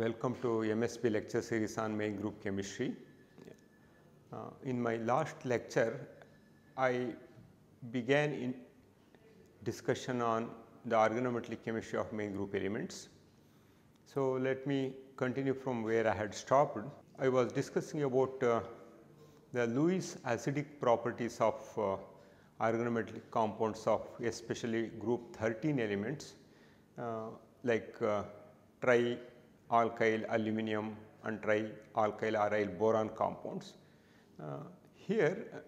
welcome to MSB lecture series on main group chemistry. Uh, in my last lecture, I began in discussion on the organometallic chemistry of main group elements. So, let me continue from where I had stopped. I was discussing about uh, the Lewis acidic properties of uh, organometallic compounds of especially group 13 elements uh, like uh, tri-alkyl aluminum and tri-alkyl aryl boron compounds. Uh, here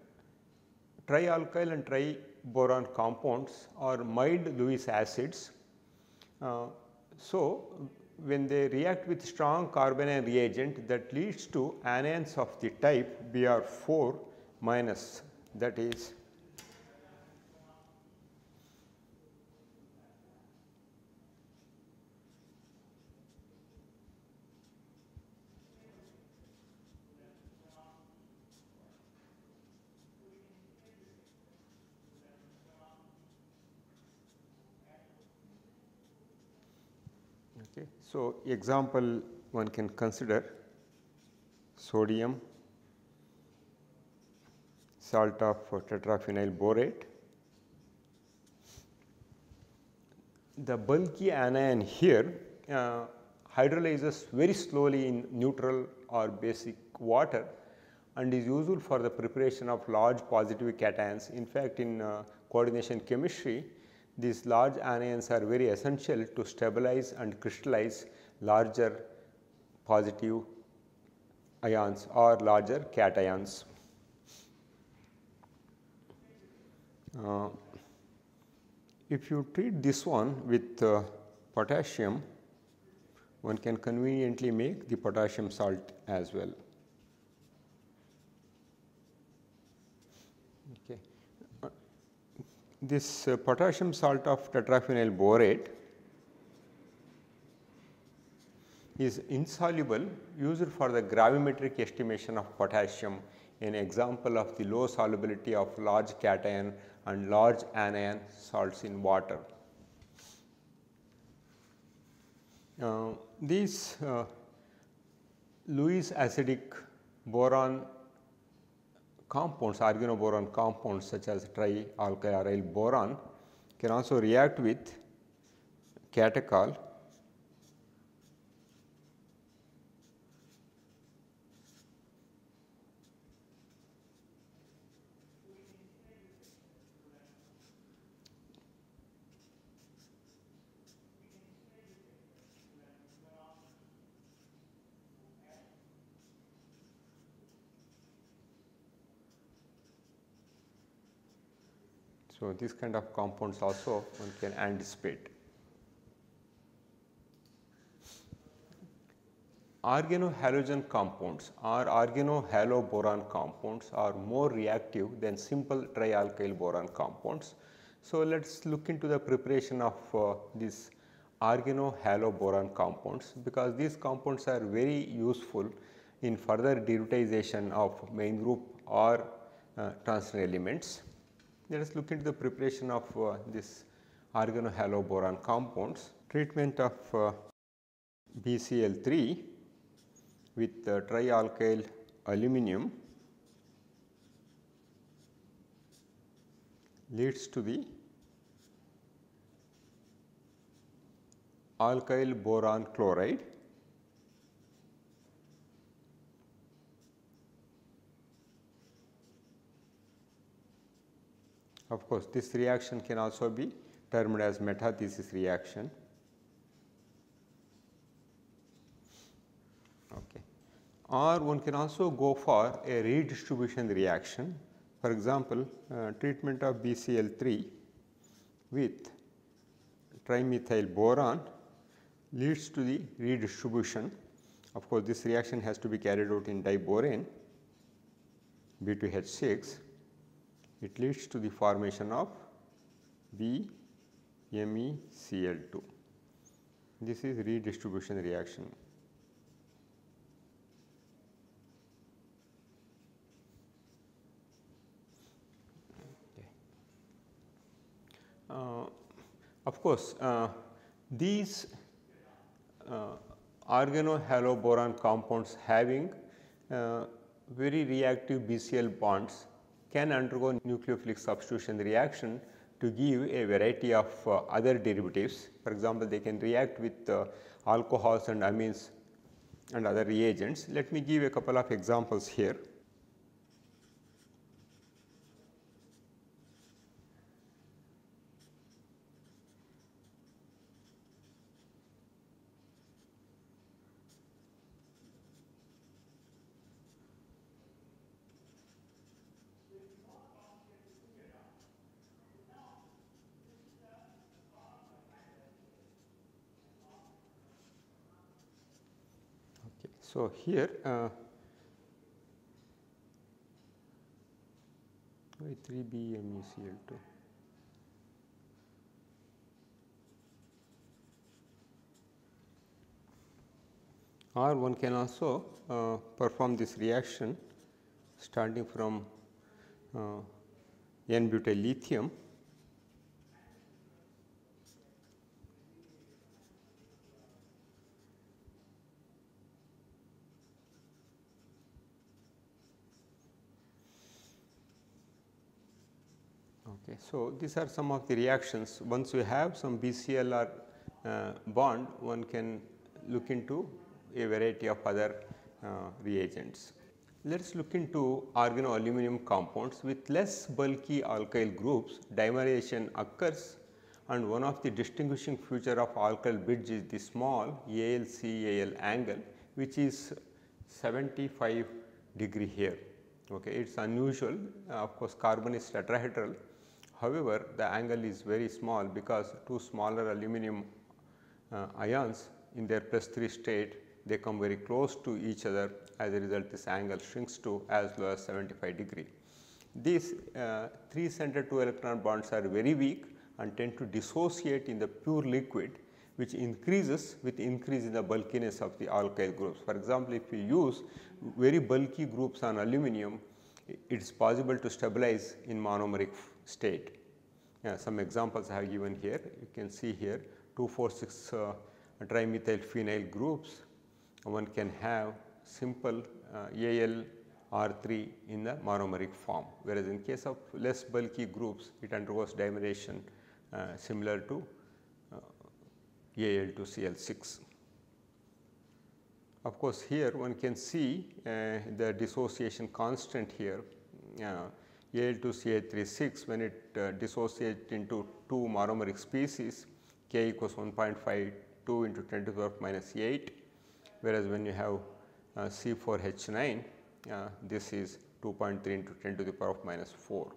tri-alkyl and tri-boron compounds are mild Lewis acids. Uh, so, when they react with strong carbanion reagent that leads to anions of the type Br4 minus that is Okay. So, example one can consider sodium salt of tetraphenyl borate. The bulky anion here uh, hydrolyzes very slowly in neutral or basic water and is useful for the preparation of large positive cations. In fact, in uh, coordination chemistry, these large anions are very essential to stabilize and crystallize larger positive ions or larger cations. Uh, if you treat this one with uh, potassium, one can conveniently make the potassium salt as well. Okay. Uh, this uh, potassium salt of tetraphenyl borate is insoluble used for the gravimetric estimation of potassium an example of the low solubility of large cation and large anion salts in water. Uh, these uh, Lewis acidic boron compounds organoboron compounds such as tri-alkyl boron can also react with catechol So, this kind of compounds also one can anticipate. Organohalogen compounds or organohaloboron compounds are more reactive than simple trialkyl boron compounds. So, let us look into the preparation of uh, these organohaloboron compounds because these compounds are very useful in further derivatization of main group or uh, transition elements. Let us look into the preparation of uh, this organohaloboron compounds. Treatment of uh, BCl3 with uh, trialkyl aluminum leads to the alkyl boron chloride Of course, this reaction can also be termed as metathesis reaction. Okay. Or one can also go for a redistribution reaction. For example, uh, treatment of BCl3 with trimethyl boron leads to the redistribution. Of course, this reaction has to be carried out in diborane B2H6 it leads to the formation of BMeCl2. This is redistribution reaction. Uh, of course, uh, these uh, organohaloboron compounds having uh, very reactive BCl bonds can undergo nucleophilic substitution reaction to give a variety of uh, other derivatives. For example, they can react with uh, alcohols and amines and other reagents. Let me give a couple of examples here. So, here uh, 3 B MECl2. Or one can also uh, perform this reaction starting from uh, N-butyl lithium Okay. So, these are some of the reactions once you have some BCl or uh, bond one can look into a variety of other uh, reagents. Let us look into organoaluminum compounds with less bulky alkyl groups dimerization occurs and one of the distinguishing feature of alkyl bridge is the small AL-CAL angle which is 75 degree here. Okay. It is unusual uh, of course carbon is tetrahedral However, the angle is very small because two smaller aluminum uh, ions in their plus 3 state they come very close to each other as a result this angle shrinks to as low as 75 degree. These uh, 3 center 2 electron bonds are very weak and tend to dissociate in the pure liquid which increases with increase in the bulkiness of the alkyl groups. For example, if you use very bulky groups on aluminum, it is possible to stabilize in monomeric state. Yeah, some examples I have given here. You can see here 246 uh, trimethyl phenyl groups. One can have simple uh, AL R3 in the monomeric form, whereas in case of less bulky groups, it undergoes dimerization uh, similar to uh, AL to Cl6. Of course, here one can see uh, the dissociation constant here. Uh, Al2CH36 when it uh, dissociates into two monomeric species K equals 1.52 into 10 to the power of minus 8 whereas when you have uh, C4H9 uh, this is 2.3 into 10 to the power of minus 4.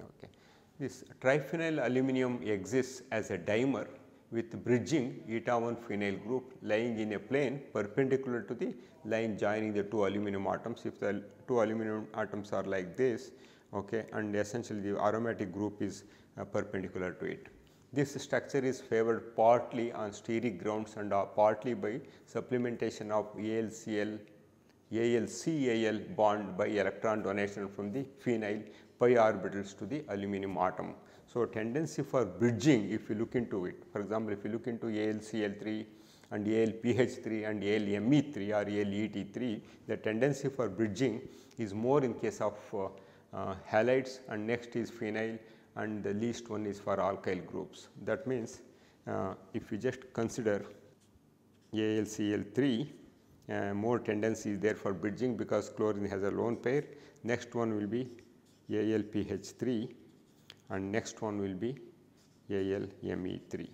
Okay. This triphenyl aluminum exists as a dimer with bridging eta 1 phenyl group lying in a plane perpendicular to the line joining the two aluminum atoms. If the two aluminum atoms are like this okay, and essentially the aromatic group is uh, perpendicular to it. This structure is favored partly on steric grounds and uh, partly by supplementation of AlCl AlCal bond by electron donation from the phenyl pi orbitals to the aluminum atom. So, tendency for bridging if you look into it for example, if you look into AlCl3 and AlPH3 and AlMe3 or AlET3 the tendency for bridging is more in case of uh, halides and next is phenyl and the least one is for alkyl groups. That means, uh, if you just consider AlCl3 uh, more tendency is there for bridging because chlorine has a lone pair. Next one will be AlPH3 and next one will be AlMe3.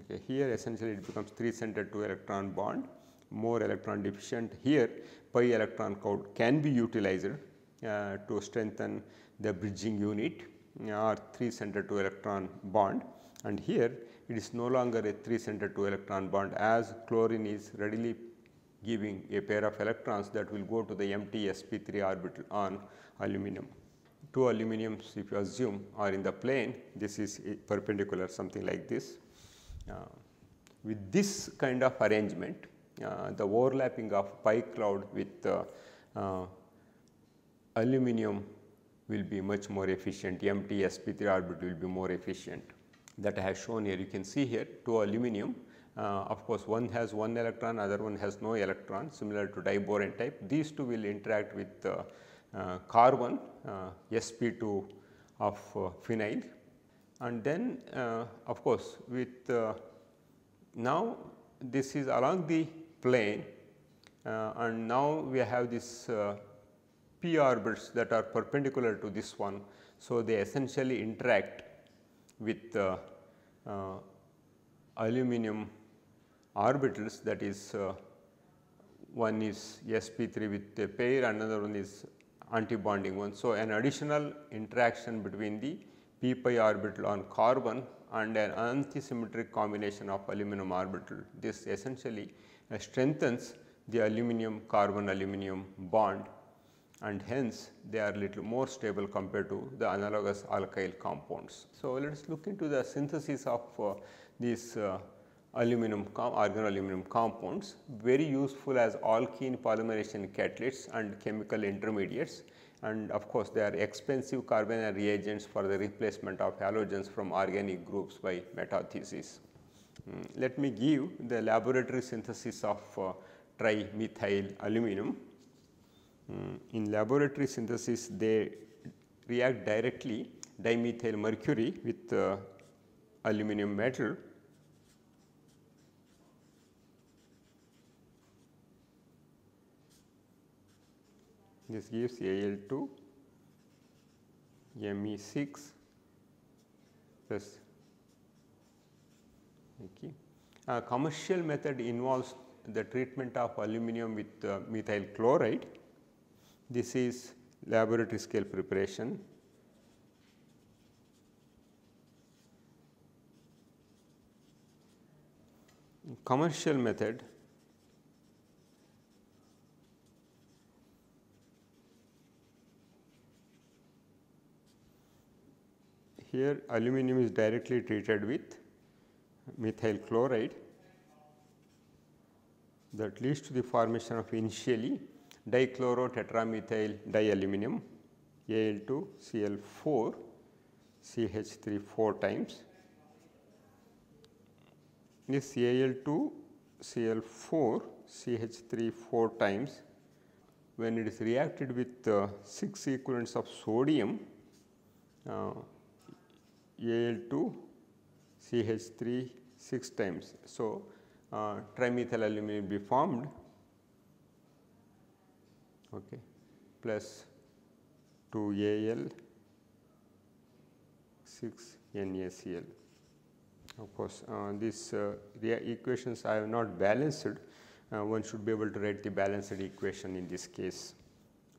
Okay. Here essentially it becomes 3 center 2 electron bond more electron deficient here pi electron count can be utilized uh, to strengthen the bridging unit uh, or 3 center 2 electron bond. And here it is no longer a 3 center 2 electron bond as chlorine is readily giving a pair of electrons that will go to the empty sp3 orbital on aluminum. Two aluminums if you assume are in the plane. This is perpendicular something like this. Uh, with this kind of arrangement the overlapping of pi cloud with uh, uh aluminum will be much more efficient empty sp3 orbit will be more efficient that I have shown here. You can see here two aluminum. Uh, of course, one has one electron, other one has no electron similar to diboron type. These two will interact with uh, uh, carbon uh, sp2 of uh, phenyl and then uh, of course, with now this is along the plane and now we have this p orbits that are perpendicular to this one. So, they essentially interact with uh, uh, aluminum orbitals that is uh, one is sp3 with a pair another one is antibonding one. So, an additional interaction between the p pi orbital on carbon and an antisymmetric combination of aluminum orbital. This essentially uh, strengthens the aluminum carbon aluminum bond and hence they are little more stable compared to the analogous alkyl compounds. So, let us look into the synthesis of uh, these uh, aluminum compounds very useful as alkene polymerization catalysts and chemical intermediates and of course, they are expensive carbonyl reagents for the replacement of halogens from organic groups by metathesis. Mm, let me give the laboratory synthesis of uh, trimethyl aluminum. Mm, in laboratory synthesis they react directly dimethyl mercury with uh, aluminum metal this gives Al2 Me6 plus okay. A commercial method involves the treatment of aluminum with uh, methyl chloride this is laboratory scale preparation. Commercial method here aluminum is directly treated with methyl chloride that leads to the formation of initially dichlorotetramethyl dialuminum Al2 Cl4 CH3 4 times. This Al2 Cl4 CH3 4 times when it is reacted with uh, 6 equivalents of sodium uh, Al2 CH3 6 times. So, uh, trimethyl aluminum will be formed okay, plus 2 Al 6 NaCl. Of course, uh, these uh, equations I have not balanced, uh, one should be able to write the balanced equation in this case.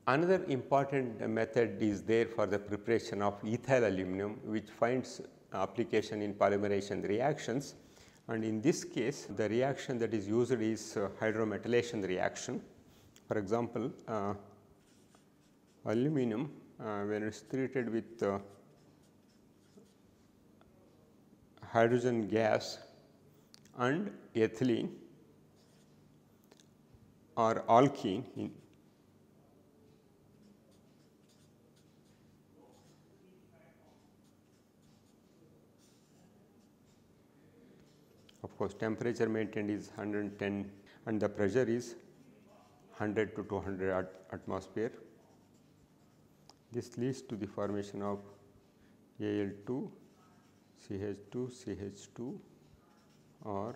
Another important method is there for the preparation of ethyl aluminum which finds application in polymerization reactions. And in this case the reaction that is used is uh, hydrometallation reaction. For example, uh, aluminum uh, when it is treated with uh, hydrogen gas and ethylene or alkene of course temperature maintained is 110 and the pressure is 100 to 200 at atmosphere. This leads to the formation of Al2, CH2, CH2 or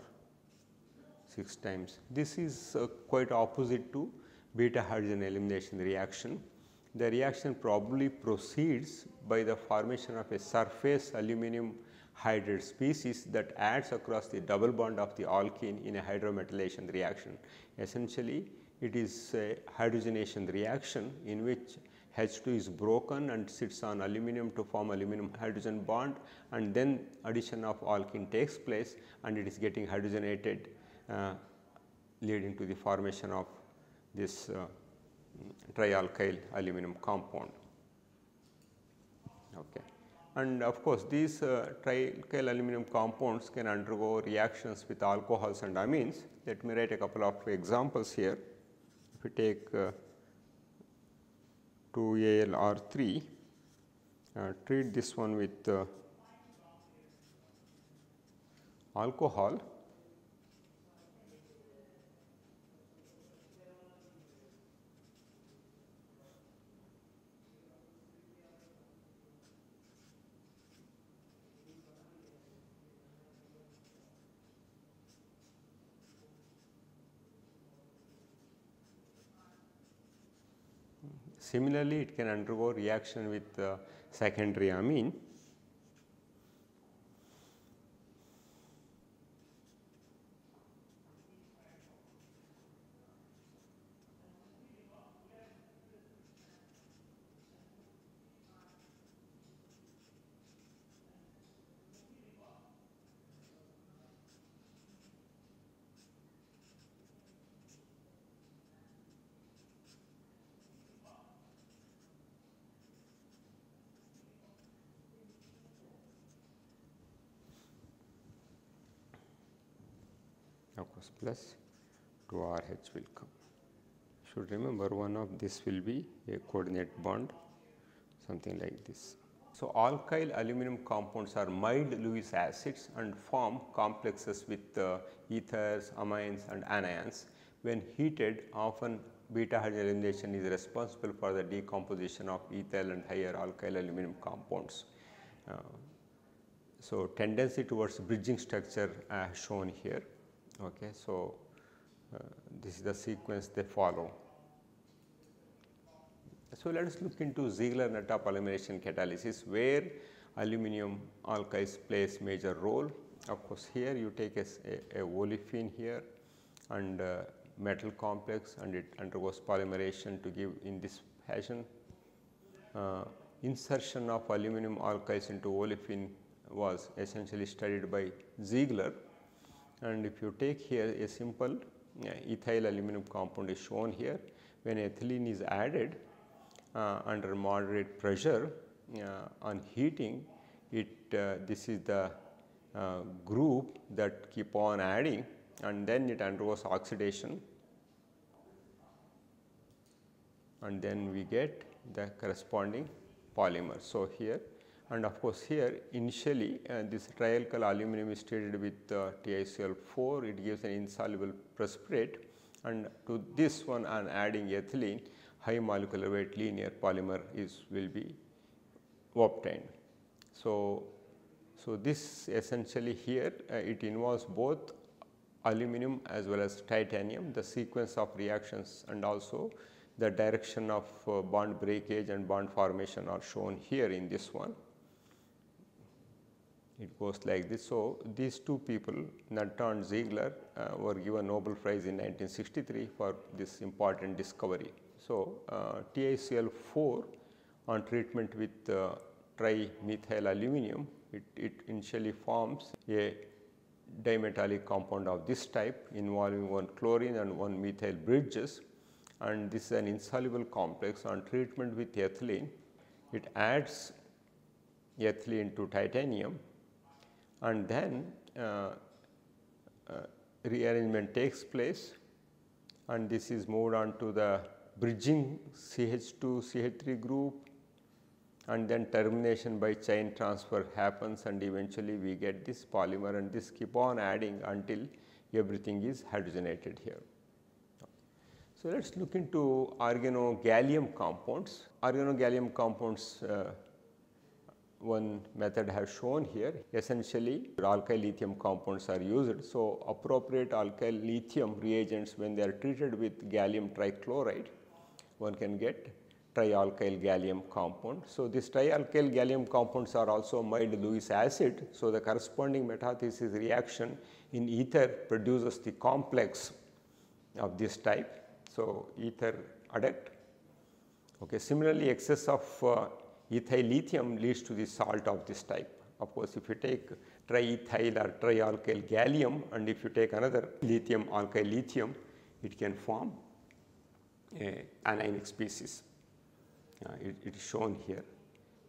6 times. This is uh, quite opposite to beta hydrogen elimination reaction. The reaction probably proceeds by the formation of a surface aluminum hydride species that adds across the double bond of the alkene in a hydrometallation reaction. Essentially, it is a hydrogenation reaction in which H2 is broken and sits on aluminum to form aluminum hydrogen bond and then addition of alkene takes place and it is getting hydrogenated uh, leading to the formation of this uh, trialkyl aluminum compound. Okay. And of course, these uh, aluminum compounds can undergo reactions with alcohols and amines. Let me write a couple of examples here if we take uh, 2 3 uh, treat this one with uh, alcohol Similarly, it can undergo reaction with uh, secondary amine course plus 2RH will come. Should remember one of this will be a coordinate bond something like this. So, alkyl aluminum compounds are mild Lewis acids and form complexes with uh, ethers, amines and anions. When heated often beta hydrogenation is responsible for the decomposition of ethyl and higher alkyl aluminum compounds. Uh, so, tendency towards bridging structure uh, shown here. Okay, so, uh, this is the sequence they follow. So, let us look into Ziegler-Natta polymerization catalysis where aluminum alkyls plays major role. Of course, here you take a, a, a olefin here and uh, metal complex and it undergoes polymerization to give in this fashion. Uh, insertion of aluminum alkyls into olefin was essentially studied by Ziegler and if you take here a simple uh, ethyl aluminum compound is shown here when ethylene is added uh, under moderate pressure uh, on heating it uh, this is the uh, group that keep on adding and then it undergoes oxidation and then we get the corresponding polymer. So, here and of course, here initially uh, this trialkyl aluminum is treated with uh, TiCl4, it gives an insoluble precipitate and to this one am adding ethylene high molecular weight linear polymer is will be obtained. So, so this essentially here uh, it involves both aluminum as well as titanium the sequence of reactions and also the direction of uh, bond breakage and bond formation are shown here in this one it goes like this. So, these two people Natta and Ziegler uh, were given Nobel Prize in 1963 for this important discovery. So, uh, TiCl4 on treatment with uh, trimethyl aluminum it, it initially forms a dimetallic compound of this type involving one chlorine and one methyl bridges and this is an insoluble complex on treatment with ethylene it adds ethylene to titanium and then uh, uh, rearrangement takes place and this is moved on to the bridging CH2 CH3 group and then termination by chain transfer happens and eventually we get this polymer and this keep on adding until everything is hydrogenated here. So, let us look into organogallium compounds. Organogallium compounds uh, one method has shown here essentially alkyl lithium compounds are used. So, appropriate alkyl lithium reagents when they are treated with gallium trichloride one can get trialkyl gallium compound. So, this trialkyl gallium compounds are also mild Lewis acid. So, the corresponding metathesis reaction in ether produces the complex of this type. So, ether adduct. Okay. Similarly, excess of uh, ethyl lithium leads to the salt of this type. Of course, if you take triethyl or trialkyl gallium and if you take another lithium alkyl lithium, it can form anionic species. Uh, it, it is shown here.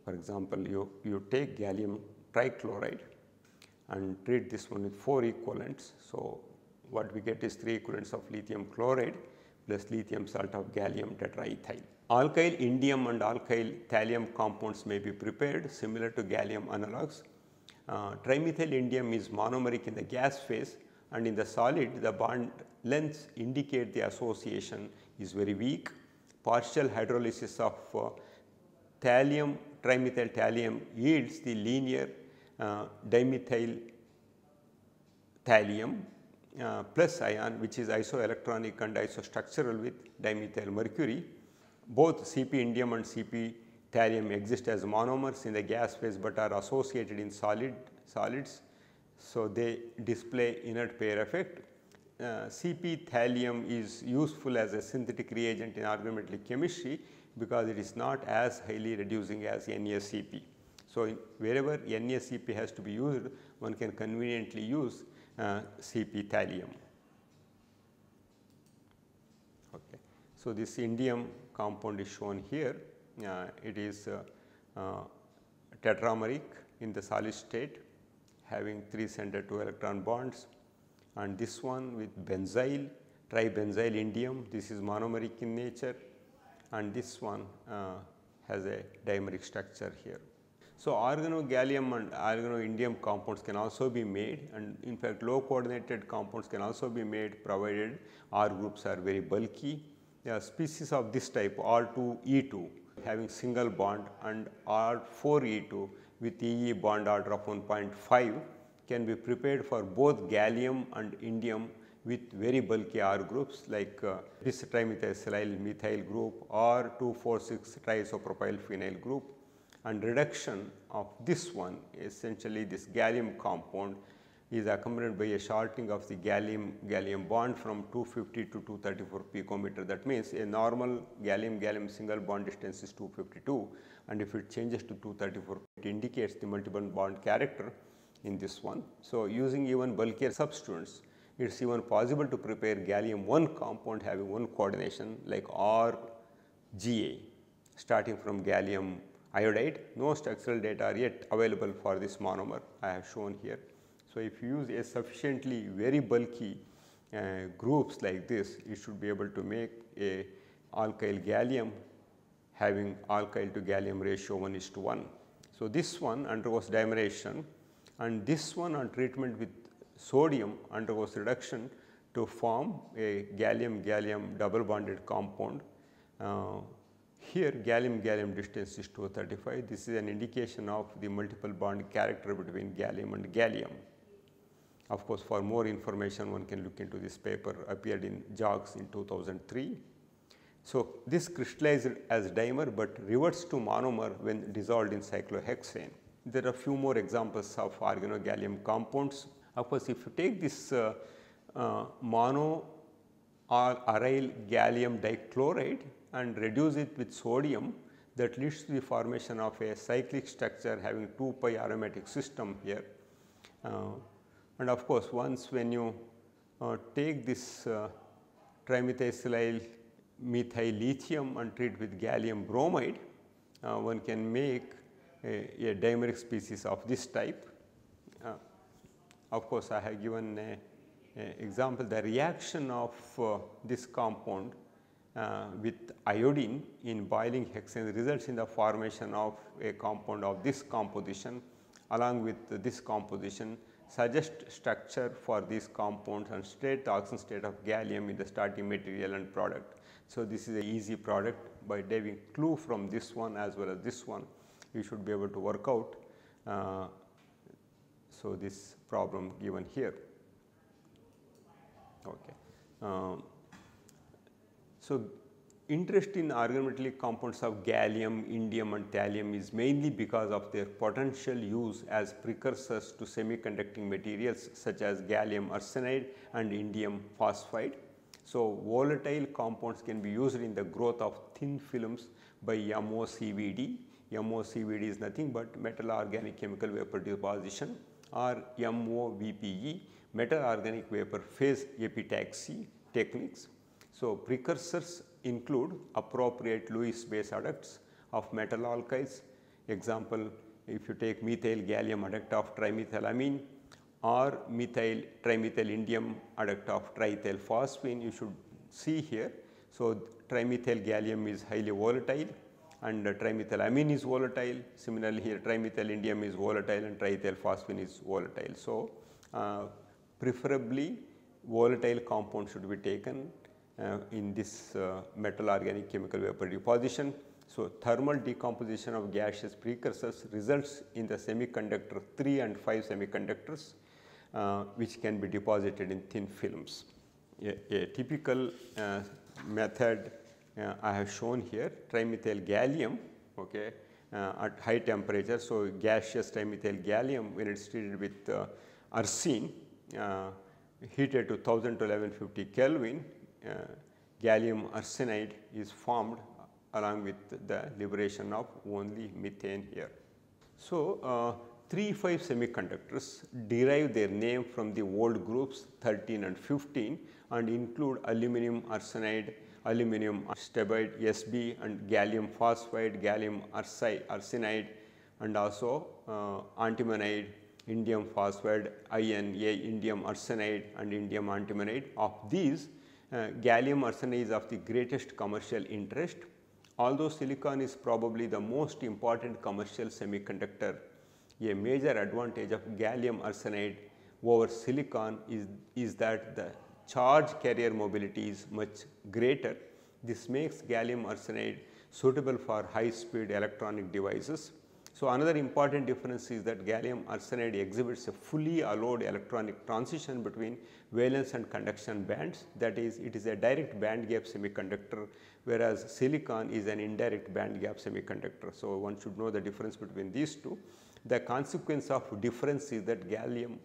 For example, you, you take gallium trichloride and treat this one with 4 equivalents. So, what we get is 3 equivalents of lithium chloride plus lithium salt of gallium tetraethyl. Alkyl indium and alkyl thallium compounds may be prepared similar to gallium analogues uh, trimethyl indium is monomeric in the gas phase and in the solid the bond lengths indicate the association is very weak. Partial hydrolysis of uh, thallium trimethyl thallium yields the linear uh, dimethyl thallium uh, plus ion which is isoelectronic and isostructural with dimethyl mercury. Both Cp indium and Cp thallium exist as monomers in the gas phase, but are associated in solid solids. So, they display inert pair effect. Uh, Cp thallium is useful as a synthetic reagent in organometallic chemistry because it is not as highly reducing as NaCP. So, wherever NaCP has to be used, one can conveniently use Cp thallium. Okay. So, this indium compound is shown here, uh, it is uh, uh, tetrameric in the solid state having 3 center 2 electron bonds and this one with benzyl tribenzyl indium this is monomeric in nature and this one uh, has a dimeric structure here. So, organogallium and organoindium compounds can also be made and in fact low coordinated compounds can also be made provided R groups are very bulky. A species of this type R2E2 having single bond and R4E2 with EE bond order of 1.5 can be prepared for both gallium and indium with very bulky R groups like uh, this trimethyl methyl group or 2,4,6 triisopropyl phenyl group and reduction of this one essentially this gallium compound is accompanied by a shortening of the gallium gallium bond from 250 to 234 picometer that means a normal gallium gallium single bond distance is 252 and if it changes to 234 it indicates the multiple bond character in this one. So, using even bulkier substituents it is even possible to prepare gallium 1 compound having one coordination like RGA starting from gallium iodide. No structural data are yet available for this monomer I have shown here. So, if you use a sufficiently very bulky uh, groups like this, you should be able to make a alkyl gallium having alkyl to gallium ratio 1 is to 1. So, this one undergoes dimerization and this one on treatment with sodium undergoes reduction to form a gallium gallium double bonded compound. Uh, here gallium gallium distance is 235. This is an indication of the multiple bond character between gallium and gallium. Of course, for more information one can look into this paper appeared in JACS in 2003. So, this crystallized as dimer, but reverts to monomer when dissolved in cyclohexane. There are few more examples of organogallium compounds. Of course, if you take this uh, uh, mono or aryl gallium dichloride and reduce it with sodium that leads to the formation of a cyclic structure having 2 pi aromatic system here. Uh, and of course, once when you uh, take this uh, trimethyl methyl lithium and treat with gallium bromide, uh, one can make a, a, dimeric species of this type. Uh, of course, I have given a, a example the reaction of uh, this compound uh, with iodine in boiling hexane results in the formation of a compound of this composition along with this composition suggest structure for these compounds and state the oxidation state of gallium in the starting material and product. So, this is a easy product by deriving clue from this one as well as this one you should be able to work out. Uh, so, this problem given here. Okay. Um, so, interest in organometallic compounds of gallium, indium and thallium is mainly because of their potential use as precursors to semiconducting materials such as gallium arsenide and indium phosphide. So, volatile compounds can be used in the growth of thin films by MOCVD. MOCVD is nothing but metal organic chemical vapor deposition or MOVPE metal organic vapor phase epitaxy techniques. So, precursors include appropriate Lewis base adducts of metal alkyls. Example, if you take methyl gallium adduct of trimethylamine or methyl trimethyl indium adduct of triethyl phosphine, you should see here. So, trimethyl gallium is highly volatile and uh, trimethylamine is volatile. Similarly, here trimethylindium is volatile and triethylphosphine is volatile. So, uh, preferably volatile compound should be taken in this uh, metal organic chemical vapor deposition. So, thermal decomposition of gaseous precursors results in the semiconductor 3 and 5 semiconductors uh, which can be deposited in thin films. A, a typical uh, method uh, I have shown here trimethyl gallium okay, uh, at high temperature. So, gaseous trimethyl gallium when it is treated with uh, arsine uh, heated to 1000 to 1150 Kelvin uh, gallium arsenide is formed along with the liberation of only methane here. So, uh, 3 5 semiconductors derive their name from the old groups 13 and 15 and include aluminum arsenide, aluminum stibide SB and gallium phosphide, gallium arsenide and also uh, antimonide, indium phosphide, INA, indium arsenide and indium antimonide. Of these, uh, Uh, gallium arsenide is of the greatest commercial interest. Although silicon is probably the most important commercial semiconductor, a major advantage of gallium arsenide over silicon is, is that the charge carrier mobility is much greater. This makes gallium arsenide suitable for high speed electronic devices. So, another important difference is that gallium arsenide exhibits a fully allowed electronic transition between valence and conduction bands that is it is a direct band gap semiconductor whereas silicon is an indirect band gap semiconductor. So, one should know the difference between these two. The consequence of difference is that gallium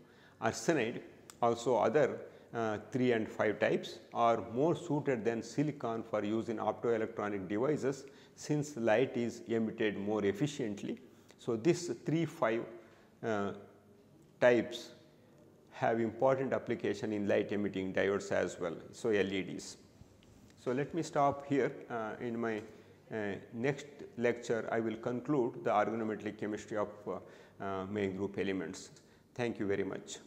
arsenide also other uh, 3 and 5 types are more suited than silicon for use in optoelectronic devices since light is emitted more efficiently. So, this 3 5 uh, types have important application in light emitting diodes as well. So, LEDs. So, let me stop here uh, in my uh, next lecture I will conclude the organometallic chemistry of uh, uh, main group elements. Thank you very much.